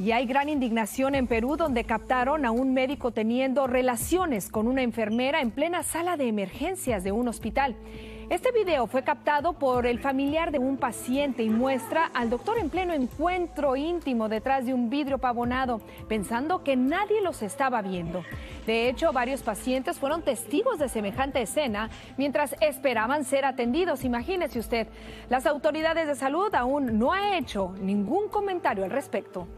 Y hay gran indignación en Perú donde captaron a un médico teniendo relaciones con una enfermera en plena sala de emergencias de un hospital. Este video fue captado por el familiar de un paciente y muestra al doctor en pleno encuentro íntimo detrás de un vidrio pavonado, pensando que nadie los estaba viendo. De hecho, varios pacientes fueron testigos de semejante escena mientras esperaban ser atendidos. Imagínese usted, las autoridades de salud aún no han hecho ningún comentario al respecto.